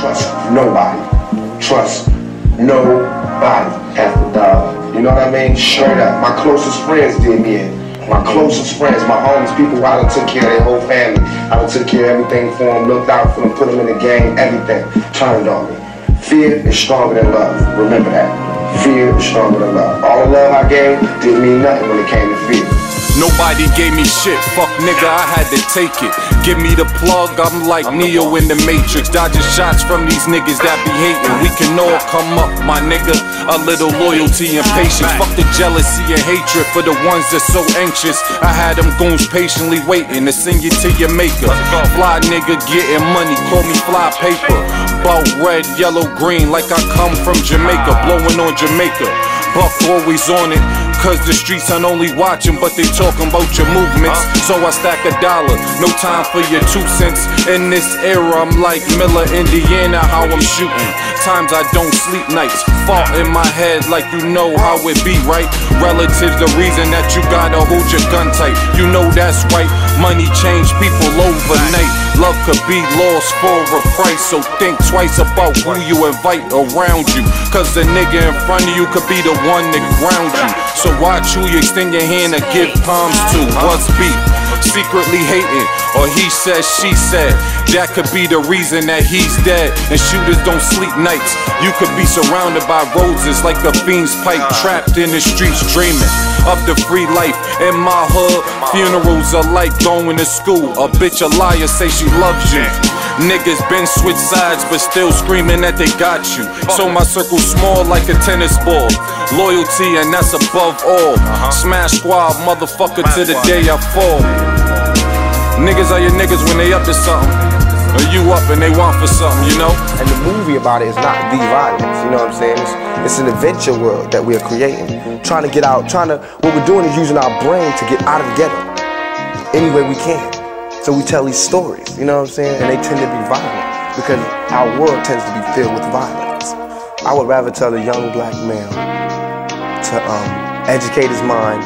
Trust nobody. Trust nobody. After the dog. You know what I mean? Straight up. My closest friends did me in. My closest friends, my homies, people I done took care of their whole family. I done took care of everything for them, looked out for them, put them in the game, everything. Turned on me. Fear is stronger than love. Remember that. Fear is stronger than love. All the love I gave didn't mean nothing when it came to fear. Nobody gave me shit, fuck nigga, I had to take it. Give me the plug, I'm like Neo in the Matrix. Dodging shots from these niggas that be hating. We can all come up, my nigga. A little loyalty and patience. Fuck the jealousy and hatred for the ones that's so anxious. I had them goons patiently waiting to send you to your maker. Fly nigga getting money, call me fly paper. Bout red, yellow, green, like I come from Jamaica, blowing on Jamaica. Buck always on it. Cause the streets ain't only watching, but they talking about your movements. So I stack a dollar, no time for your two cents. In this era, I'm like Miller, Indiana, how I'm shooting. Times I don't sleep nights, fault in my head like you know how it be, right? Relatives, the reason that you gotta hold your gun tight. You know that's right, money change people overnight. Love could be lost for a price, so think twice about who you invite around you. Cause the nigga in front of you could be the one that ground you. So watch who you extend your hand to give palms to. What's beef? Secretly hating, or he said, she said. That could be the reason that he's dead. And shooters don't sleep nights. You could be surrounded by roses like a fiend's pipe, trapped in the streets dreaming of the free life. In my hood, funerals are like going to school. A bitch a liar say she loves you. Niggas been switch sides, but still screaming that they got you. So my circle small like a tennis ball. Loyalty, and that's above all. Uh-huh. Smash squad, motherfucker, to the day I fall. Niggas are your niggas when they up to something. Or you up and they want for something, you know? And the movie about it is not the violence, you know what I'm saying? It's, it's an adventure world that we are creating. Trying to get out, trying to, what we're doing is using our brain to get out of the ghetto any way we can. So we tell these stories, you know what I'm saying? And they tend to be violent because our world tends to be filled with violence. I would rather tell a young black male to um, educate his mind,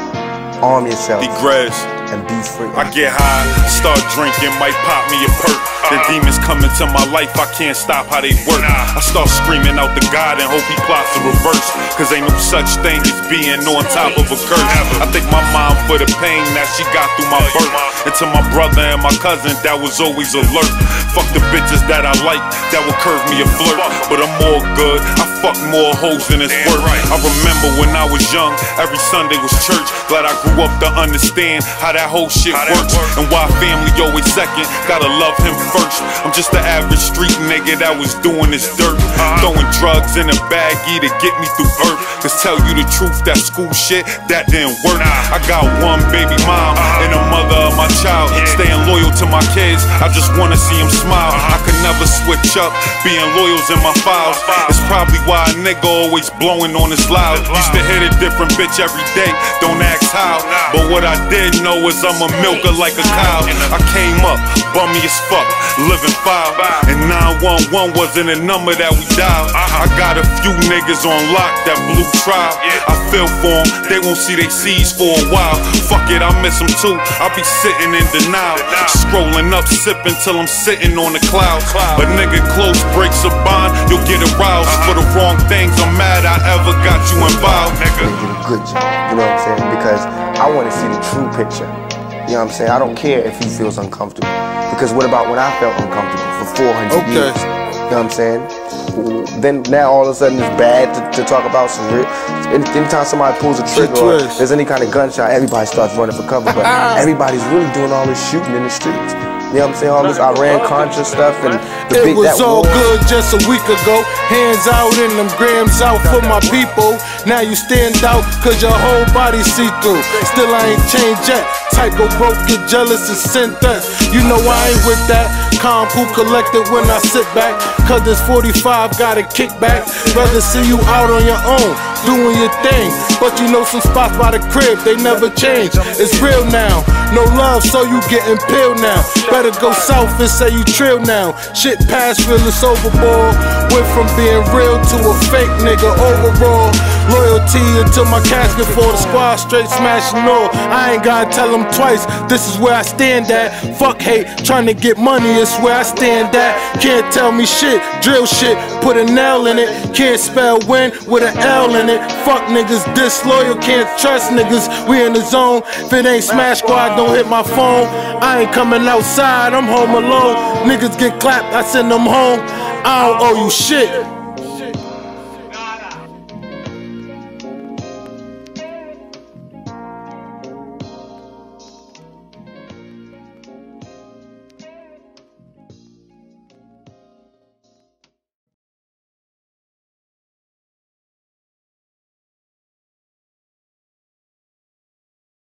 arm yourself, Degress. and be free. I get high, start drinking, might pop me a perk. The demons come into my life, I can't stop how they work. I start screaming out to God and hope he plots to reverse. Cause ain't no such thing as being on top of a curse. I think my mom for the pain that she got through my birth. And to my brother and my cousin that was always alert. Fuck the bitches that I like, that would curve me a flirt. But I'm all good, I fuck more hoes than it's worth. I remember when I was young, every Sunday was church. Glad I grew up to understand how that whole shit works. And why family always second, gotta love him first. I'm just the average street nigga that was doing this dirt. Uh-huh. Throwing drugs in a baggie to get me through earth. Cause tell you the truth, that school shit, that didn't work. I got one baby mom and a mother of my child. Staying loyal to my kids, I just wanna see them smile. I could never switch up, being loyal's in my files. It's probably why a nigga always blowing on his loud. Used to hit a different bitch every day, don't ask how. But what I did know is I'm a milker like a cow. I came up, bummy as fuck, living foul. And 911 wasn't a number that we dialed. I got a few niggas on lock that blue trial. I feel for them, they won't see they C's for a while. Fuck it, I miss them too. I'll be sitting in denial. Scrolling up, sipping till I'm sitting on the clouds. A nigga close breaks a bond, you'll get aroused. For the wrong things, I'm mad I ever got you involved. and get a good job. You know what I'm saying? Because I want to see the true picture. You know what I'm saying? I don't care if he feels uncomfortable. Because what about when I felt uncomfortable for 400 Okay. years? You know what I'm saying? Then now all of a sudden it's bad to, to talk about some real. any- Anytime somebody pulls a trigger or there's any kind of gunshot, everybody starts running for cover. But ah. everybody's really doing all this shooting in the streets. You know what I'm saying? All this Iran Contra stuff and the It big was all war. good just a week ago. Hands out and them grams out for my people. Now you stand out cause your whole body see through. Still I ain't changed yet. Typo broke, get jealous and sent that. You know I ain't with that. Calm, cool, collected when I sit back. Cause this 45 got a kickback. Rather see you out on your own, doing your thing. But you know some spots by the crib, they never change. It's real now. No love, so you getting peeled now. Better go south and say you trill now. Shit past real, it's overboard. Went from being real to a fake nigga overall. Loyalty until my casket for the squad, straight smashing all. I ain't gotta tell them twice, this is where I stand at. Fuck hate, trying to get money is where I stand at. Can't tell me shit, drill shit, put a nail in it. Can't spell win with an L in it. Fuck niggas, disloyal, can't trust niggas. We in the zone. If it ain't Smash Squad, don't hit my phone. I ain't coming outside, I'm home alone. Niggas get clapped, I send them home. I don't owe you shit.